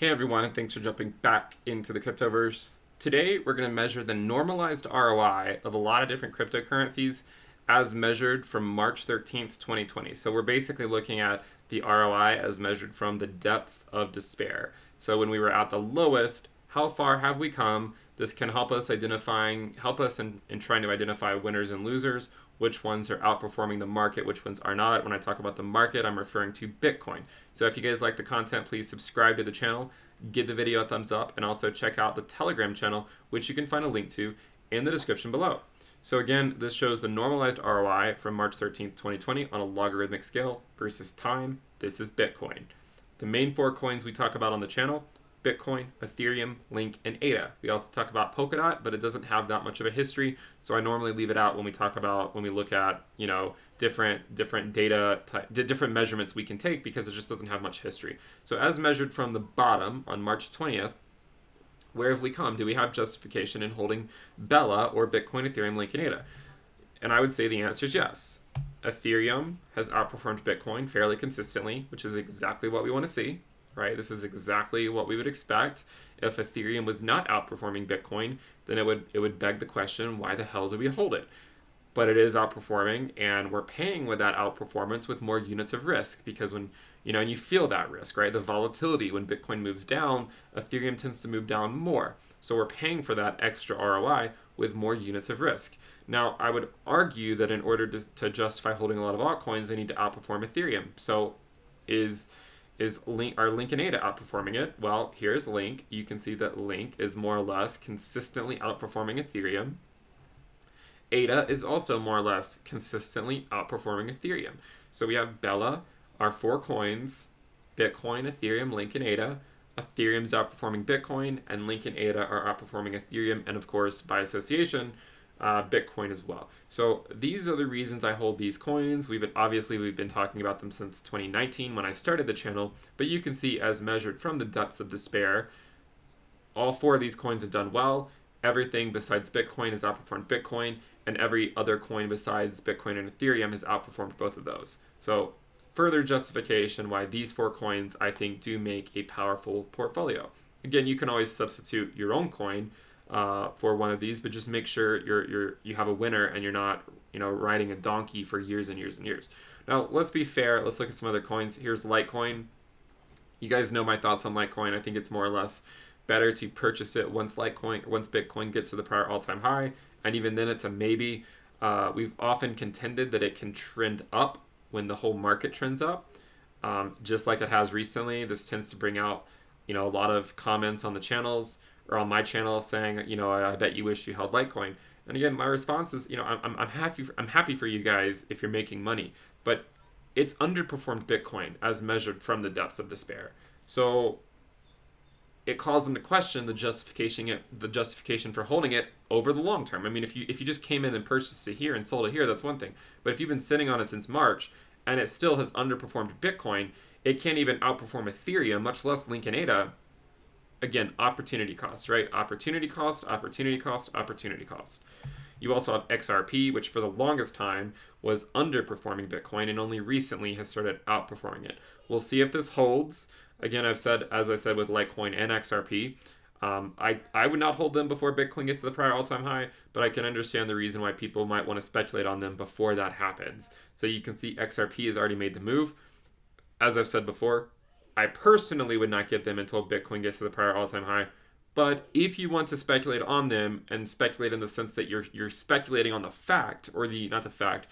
Hey everyone, and thanks for jumping back into the cryptoverse. Today we're going to measure the normalized ROI of a lot of different cryptocurrencies as measured from March 13th, 2020. So we're basically looking at the ROI as measured from the depths of despair. So when we were at the lowest, how far have we come? This can help us identifying help us in, in trying to identify winners and losers which ones are outperforming the market, which ones are not. When I talk about the market, I'm referring to Bitcoin. So if you guys like the content, please subscribe to the channel, give the video a thumbs up, and also check out the Telegram channel, which you can find a link to in the description below. So again, this shows the normalized ROI from March 13th, 2020 on a logarithmic scale versus time. This is Bitcoin. The main four coins we talk about on the channel Bitcoin, Ethereum, Link, and ADA. We also talk about Polkadot, but it doesn't have that much of a history, so I normally leave it out when we talk about when we look at you know different different data type, different measurements we can take because it just doesn't have much history. So as measured from the bottom on March 20th, where have we come? Do we have justification in holding Bella or Bitcoin, Ethereum, Link, and ADA? And I would say the answer is yes. Ethereum has outperformed Bitcoin fairly consistently, which is exactly what we want to see right? This is exactly what we would expect. If Ethereum was not outperforming Bitcoin, then it would it would beg the question, why the hell do we hold it? But it is outperforming, and we're paying with that outperformance with more units of risk because when you know, and you feel that risk, right? The volatility when Bitcoin moves down, Ethereum tends to move down more. So we're paying for that extra ROI with more units of risk. Now, I would argue that in order to, to justify holding a lot of altcoins, they need to outperform Ethereum. So is is Link, are Link and ADA outperforming it? Well, here's Link. You can see that Link is more or less consistently outperforming Ethereum. ADA is also more or less consistently outperforming Ethereum. So we have Bella, our four coins, Bitcoin, Ethereum, Link, and ADA. Ethereum's outperforming Bitcoin, and Link and ADA are outperforming Ethereum, and of course, by association, uh, Bitcoin as well. So these are the reasons I hold these coins. We've been, obviously we've been talking about them since 2019 when I started the channel, but you can see as measured from the depths of despair, all four of these coins have done well. Everything besides Bitcoin has outperformed Bitcoin, and every other coin besides Bitcoin and Ethereum has outperformed both of those. So further justification why these four coins I think do make a powerful portfolio. Again, you can always substitute your own coin uh, for one of these, but just make sure you're you're you have a winner and you're not you know riding a donkey for years and years and years. Now let's be fair. Let's look at some other coins. Here's Litecoin. You guys know my thoughts on Litecoin. I think it's more or less better to purchase it once Litecoin once Bitcoin gets to the prior all-time high, and even then it's a maybe. Uh, we've often contended that it can trend up when the whole market trends up, um, just like it has recently. This tends to bring out you know a lot of comments on the channels or on my channel saying, you know, I, bet you wish you held Litecoin. And again, my response is, you know, I'm, I'm happy for, I'm happy for you guys if you're making money, but it's underperformed Bitcoin as measured from the depths of despair. So it calls into question the justification the justification for holding it over the long term. I mean, if you if you just came in and purchased it here and sold it here, that's one thing. But if you've been sitting on it since March and it still has underperformed Bitcoin, it can't even outperform Ethereum, much less and ADA again, opportunity cost, right? Opportunity cost, opportunity cost, opportunity cost. You also have XRP, which for the longest time was underperforming Bitcoin and only recently has started outperforming it. We'll see if this holds. Again, I've said, as I said with Litecoin and XRP, um, I, I would not hold them before Bitcoin gets to the prior all time high, but I can understand the reason why people might want to speculate on them before that happens. So you can see XRP has already made the move. As I've said before, I personally would not get them until Bitcoin gets to the prior all-time high. But if you want to speculate on them and speculate in the sense that you're you're speculating on the fact or the not the fact,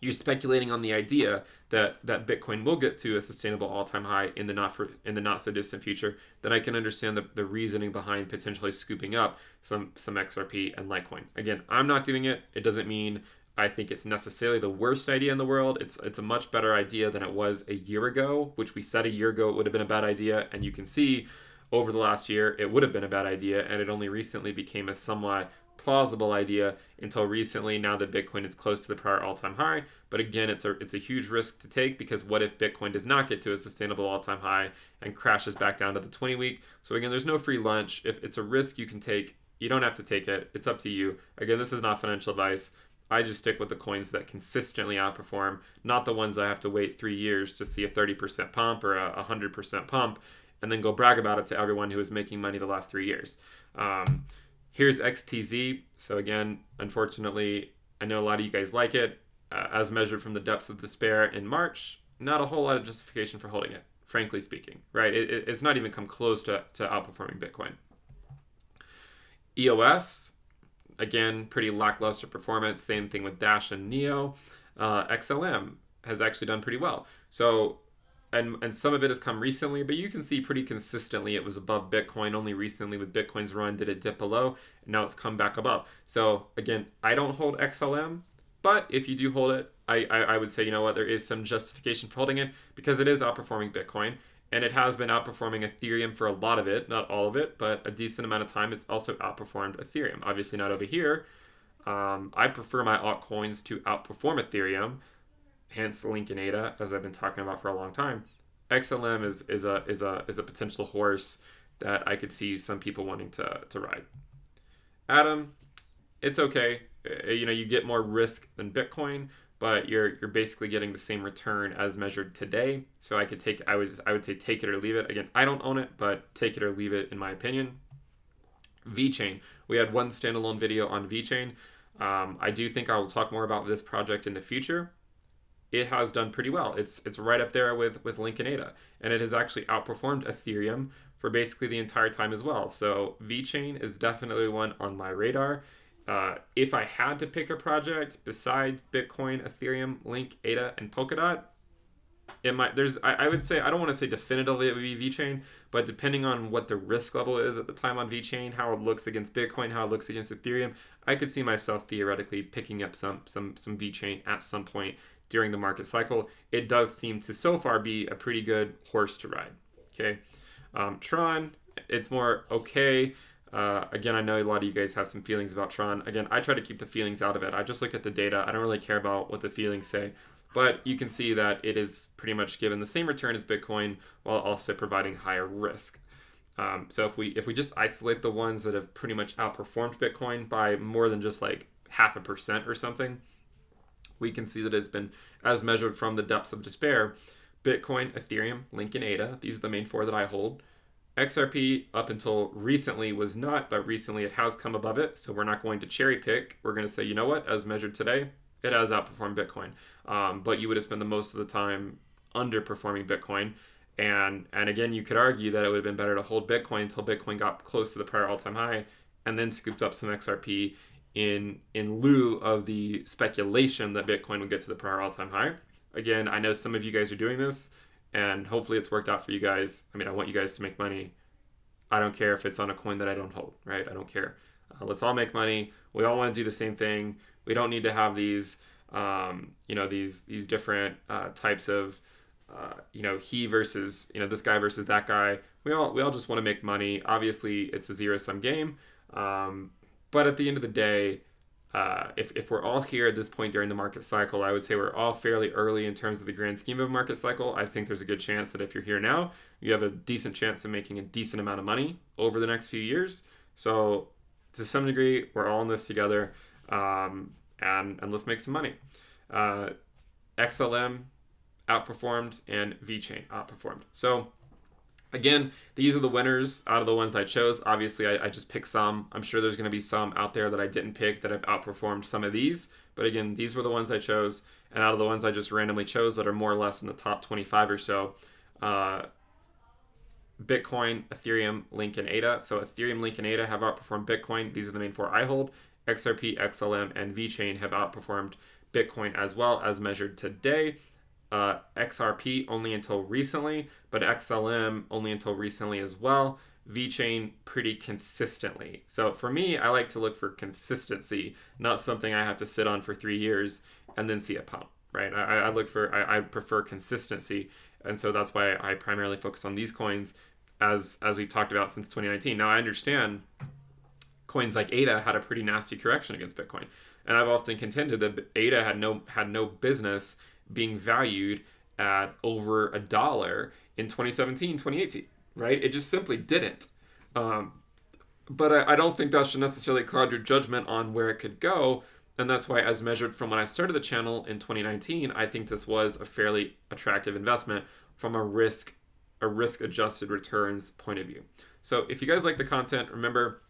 you're speculating on the idea that that Bitcoin will get to a sustainable all-time high in the not for in the not so distant future, then I can understand the, the reasoning behind potentially scooping up some some XRP and Litecoin. Again, I'm not doing it. It doesn't mean I think it's necessarily the worst idea in the world. It's it's a much better idea than it was a year ago, which we said a year ago it would have been a bad idea, and you can see over the last year it would have been a bad idea, and it only recently became a somewhat plausible idea until recently. Now that Bitcoin is close to the prior all-time high, but again, it's a it's a huge risk to take because what if Bitcoin does not get to a sustainable all-time high and crashes back down to the 20-week? So again, there's no free lunch. If it's a risk you can take, you don't have to take it. It's up to you. Again, this is not financial advice. I just stick with the coins that consistently outperform, not the ones I have to wait three years to see a 30% pump or a 100% pump. and then go brag about it to everyone who was making money the last three years. Um, here's XTZ. So again, unfortunately, I know a lot of you guys like it. Uh, as measured from the depths of despair in March, not a whole lot of justification for holding it, frankly speaking, right? It, it's not even come close to, to outperforming Bitcoin. EOS, again, pretty lackluster performance. Same thing with Dash and Neo. Uh, XLM has actually done pretty well. So, and and some of it has come recently, but you can see pretty consistently it was above Bitcoin. Only recently with Bitcoin's run did it dip below, and now it's come back above. So again, I don't hold XLM, but if you do hold it, I, I, I would say you know what there is some justification for holding it because it is outperforming Bitcoin and it has been outperforming Ethereum for a lot of it, not all of it, but a decent amount of time. It's also outperformed Ethereum. Obviously, not over here. Um, I prefer my altcoins to outperform Ethereum, hence Link and ADA, as I've been talking about for a long time. XLM is is a is a is a potential horse that I could see some people wanting to to ride. ATOM, it's okay. Uh, you know, you get more risk than Bitcoin, but you're you're basically getting the same return as measured today. So I could take I would I would say take it or leave it. Again, I don't own it, but take it or leave it in my opinion. VeChain. We had one standalone video on VeChain. Um, I do think I will talk more about this project in the future. It has done pretty well. It's it's right up there with with Link and and it has actually outperformed Ethereum for basically the entire time as well. So VeChain is definitely one on my radar. Uh, if I had to pick a project besides Bitcoin, Ethereum, Link, ADA, and Polkadot, it might there's I, I would say I don't want to say definitively it would be VeChain, but depending on what the risk level is at the time on VeChain, how it looks against Bitcoin, how it looks against Ethereum, I could see myself theoretically picking up some some some VeChain at some point during the market cycle. It does seem to so far be a pretty good horse to ride. Okay, um, Tron, it's more okay. Uh, again, I know a lot of you guys have some feelings about Tron. Again, I try to keep the feelings out of it. I just look at the data. I don't really care about what the feelings say. But you can see that it is pretty much given the same return as Bitcoin while also providing higher risk. Um, so if we if we just isolate the ones that have pretty much outperformed Bitcoin by more than just like half a percent or something, we can see that it's been as measured from the depths of despair. Bitcoin, Ethereum, Link, and ADA. These are the main four that I hold. XRP up until recently was not, but recently it has come above it. So we're not going to cherry pick. We're going to say, you know what, as measured today, it has outperformed Bitcoin. Um, but you would have spent the most of the time underperforming Bitcoin. And and again, you could argue that it would have been better to hold Bitcoin until Bitcoin got close to the prior all-time high, and then scooped up some XRP in in lieu of the speculation that Bitcoin would get to the prior all-time high. Again, I know some of you guys are doing this and hopefully it's worked out for you guys. I mean, I want you guys to make money. I don't care if it's on a coin that I don't hold, right? I don't care. Uh, let's all make money. We all want to do the same thing. We don't need to have these, um, you know, these these different uh, types of, uh, you know, he versus you know this guy versus that guy. We all we all just want to make money. Obviously, it's a zero sum game, um, but at the end of the day, uh, if, if we're all here at this point during the market cycle, I would say we're all fairly early in terms of the grand scheme of market cycle. I think there's a good chance that if you're here now, you have a decent chance of making a decent amount of money over the next few years. So, to some degree, we're all in this together, um, and and let's make some money. Uh, XLM outperformed, and VeChain outperformed. So Again, these are the winners out of the ones I chose. Obviously, I, I just picked some. I'm sure there's going to be some out there that I didn't pick that have outperformed some of these. But again, these were the ones I chose. And out of the ones I just randomly chose that are more or less in the top 25 or so, uh, Bitcoin, Ethereum, Link, and ADA. So Ethereum, Link, and ADA have outperformed Bitcoin. These are the main four I hold. XRP, XLM, and VeChain have outperformed Bitcoin as well as measured today uh, XRP only until recently, but XLM only until recently as well. VeChain pretty consistently. So for me, I like to look for consistency, not something I have to sit on for three years and then see a pump, right? I, I look for, I, I prefer consistency. And so that's why I primarily focus on these coins as, as we've talked about since 2019. Now I understand coins like ADA had a pretty nasty correction against Bitcoin. And I've often contended that ADA had no, had no business being valued at over a dollar in 2017, 2018, right? It just simply didn't. Um, but I, I don't think that should necessarily cloud your judgment on where it could go. And that's why, as measured from when I started the channel in 2019, I think this was a fairly attractive investment from a risk a risk adjusted returns point of view. So if you guys like the content, remember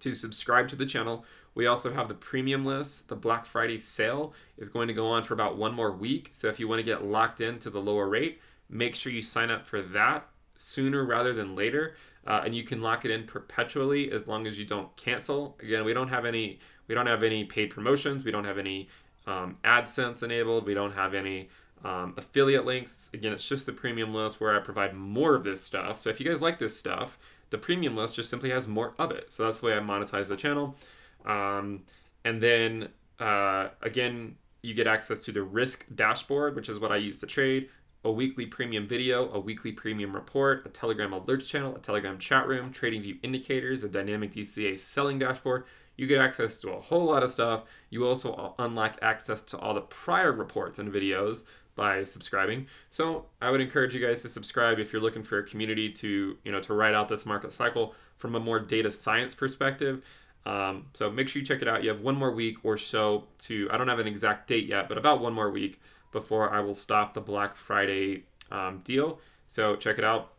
to subscribe to the channel. We also have the premium list. The Black Friday sale is going to go on for about one more week. So if you want to get locked into the lower rate, make sure you sign up for that sooner rather than later. Uh, and you can lock it in perpetually as long as you don't cancel. Again, we don't have any we don't have any paid promotions. We don't have any um, AdSense enabled. We don't have any um, affiliate links. Again, it's just the premium list where I provide more of this stuff. So if you guys like this stuff, the premium list just simply has more of it. So that's the way I monetize the channel. Um, and then uh, again, you get access to the risk dashboard, which is what I use to trade, a weekly premium video, a weekly premium report, a Telegram alerts channel, a Telegram chat room, TradingView indicators, a dynamic DCA selling dashboard. You get access to a whole lot of stuff. You also unlock access to all the prior reports and videos by subscribing. So I would encourage you guys to subscribe if you're looking for a community to you know to write out this market cycle from a more data science perspective. Um, so make sure you check it out. You have one more week or so to I don't have an exact date yet, but about one more week before I will stop the Black Friday um, deal. So check it out.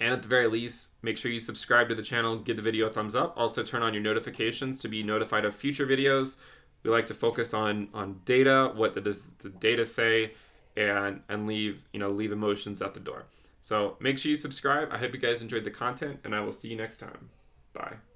And at the very least, make sure you subscribe to the channel, give the video a thumbs up. Also turn on your notifications to be notified of future videos. We like to focus on on data, what the, the data say, and and leave you know leave emotions at the door. So make sure you subscribe. I hope you guys enjoyed the content, and I will see you next time. Bye.